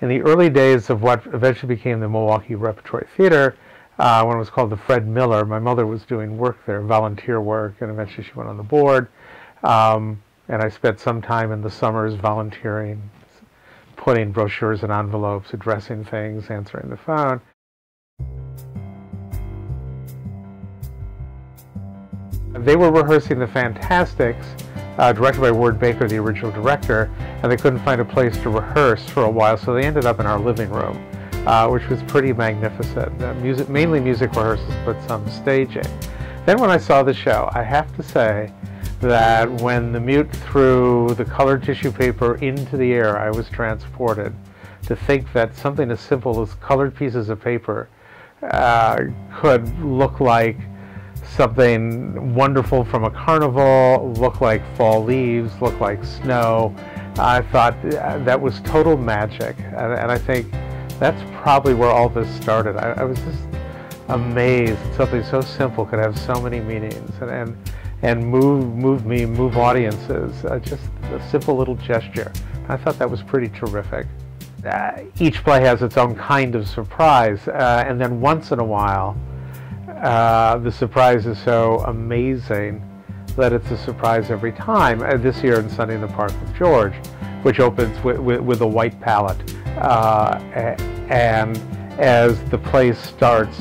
in the early days of what eventually became the Milwaukee Repertory Theater, uh, when it was called the Fred Miller, my mother was doing work there, volunteer work, and eventually she went on the board. Um, and I spent some time in the summers volunteering, putting brochures in envelopes, addressing things, answering the phone. They were rehearsing The Fantasticks, uh, directed by Word Baker, the original director, and they couldn't find a place to rehearse for a while, so they ended up in our living room, uh, which was pretty magnificent. Uh, music, mainly music rehearsals, but some staging. Then when I saw the show, I have to say that when the mute threw the colored tissue paper into the air, I was transported to think that something as simple as colored pieces of paper uh, could look like something wonderful from a carnival, look like fall leaves, look like snow. I thought uh, that was total magic. And, and I think that's probably where all this started. I, I was just amazed something so simple could have so many meanings and, and, and move, move me, move audiences. Uh, just a simple little gesture. I thought that was pretty terrific. Uh, each play has its own kind of surprise, uh, and then once in a while, uh, the surprise is so amazing that it's a surprise every time. Uh, this year in Sunday in the Park with George, which opens with, with, with a white palette. Uh, and as the play starts,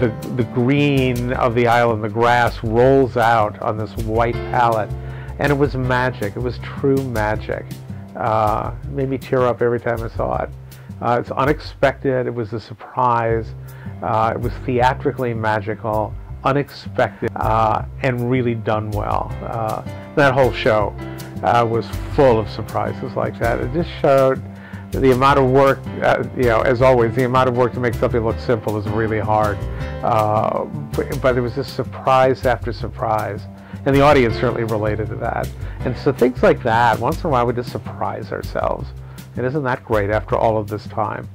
the, the green of the island, the grass rolls out on this white palette. And it was magic. It was true magic. Uh, made me tear up every time I saw it. Uh, it's unexpected. It was a surprise. Uh, it was theatrically magical, unexpected, uh, and really done well. Uh, that whole show uh, was full of surprises like that. It just showed the amount of work, uh, you know, as always, the amount of work to make something look simple is really hard. But, but there was just surprise after surprise. And the audience certainly related to that. And so things like that, once in a while, we just surprise ourselves. And isn't that great after all of this time?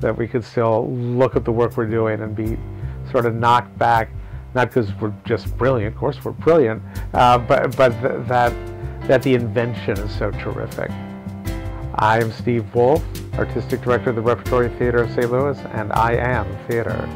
that we could still look at the work we're doing and be sort of knocked back, not because we're just brilliant, of course we're brilliant, uh, but, but th that, that the invention is so terrific. I am Steve Woolf, Artistic Director of the Repertory Theater of St. Louis, and I am theater.